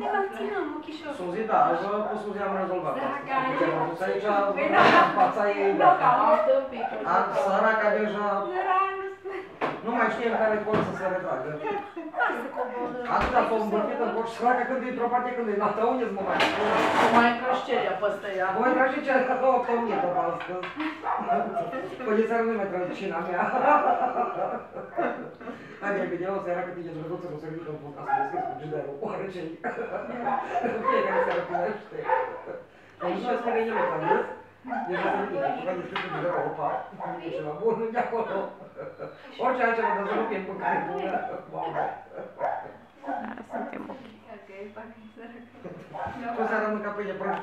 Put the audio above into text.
Ne l-am ținut, muchișor. Suzy, da, așa cu Suzy am rezolvat asta. Săraca, Deci am adus aici, Păi da. în fața ei, Da, da. altă un pic. A, săraca deja Era, nu știu. nu mai știe în care colț să se retragă. Lasă coboră. Atâta s-o îmbârchit în colț, săraca când e într-o parte, când e în altă, unde-ți mă mai? Mai încrășcerea peste ea. Voi trage ce că două tomie tot astăzi. Păi seara nu mai trage cina mea. ahí había los cerros que te llevan entonces los cerros porque yo soy de mi abuelo, ¿no? ¿qué es lo que quiero? Quiero de mi abuelo, ¿no? ¿qué es lo que quiero? Quiero de mi abuelo, ¿no? ¿qué es lo que quiero? Quiero de mi abuelo, ¿no? ¿qué es lo que quiero? Quiero de mi abuelo, ¿no? ¿qué es lo que quiero? Quiero de mi abuelo, ¿no? ¿qué es lo que quiero? Quiero de mi abuelo, ¿no? ¿qué es lo que quiero? Quiero de mi abuelo, ¿